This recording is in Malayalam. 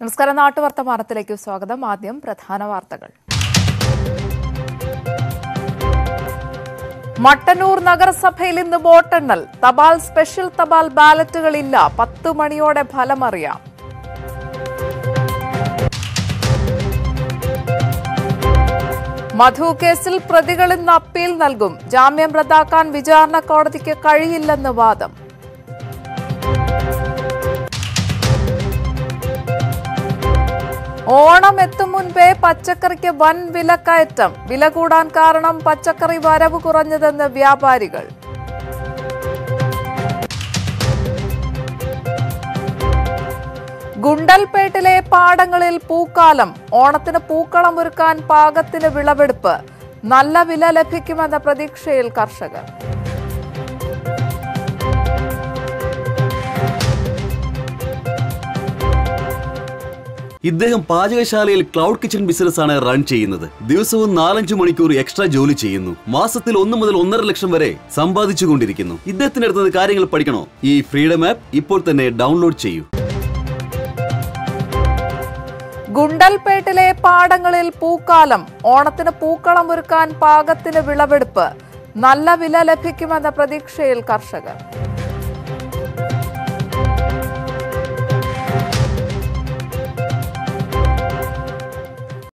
നമസ്കാരം. നാട്ടുവർത്തമാനത്തിലേക്ക് സ്വാഗതം. ആദ്യം പ്രധാന വാർത്തകൾ. മട്ടന്നൂർ നഗരസഭയിൽ ഇന്ന് വോട്ടെണ്ണൽ. തപാൽ സ്പെഷ്യൽ തപാൽ ബാലറ്റുകളില്ല. പത്ത് മണിയോടെ ഫലമറിയാം. മധു കേസിൽ പ്രതികൾ ഇന്ന് അപ്പീൽ നൽകും. ജാമ്യം റദ്ദാക്കാൻ വിചാരണ കോടതിക്ക് കഴിയില്ലെന്ന് വാദം. ഓണം എത്തും മുൻപേ പച്ചക്കറിക്ക് വൻ വിലക്കയറ്റം. വില കൂടാൻ കാരണം പച്ചക്കറി വരവ് കുറഞ്ഞതെന്ന് വ്യാപാരികൾ. ഗുണ്ടൽപേട്ടിലെ പാടങ്ങളിൽ പൂക്കാലം. ഓണത്തിന് പൂക്കളം ഒരുക്കാൻ പാകത്തിന് വിളവെടുപ്പ്. നല്ല വില ലഭിക്കുമെന്ന പ്രതീക്ഷയിൽ കർഷകർ. ഇദ്ദേഹം പാചകശാലയിൽ ക്ലൗഡ് കിച്ചൺ ബിസിനസ് ആണ് റൺ ചെയ്യുന്നത്. ദിവസവും നാലഞ്ചു മണിക്കൂർ എക്സ്ട്രാ ജോലി ചെയ്യുന്നു. മാസത്തിൽ ഒന്ന് മുതൽ ഒന്നര ലക്ഷം വരെ സമ്പാദിച്ചുകൊണ്ടിരിക്കുന്നു. ഇദ്ദേഹത്തിന് അടുത്തത് കാര്യങ്ങൾ പഠിക്കണോ? ഈ ഫ്രീഡം ആപ്പ് ഇപ്പോൾ തന്നെ ഡൗൺലോഡ് ചെയ്യൂ. ഗുണ്ടൽപേട്ടിലെ പാടങ്ങളിൽ പൂക്കാലം ഓണത്തിന് പൂക്കളം ഒരുക്കാൻ പാകത്തിന് വിളവെടുപ്പ്. നല്ല വില ലഭിക്കുമെന്ന പ്രതീക്ഷയിൽ കർഷകർ.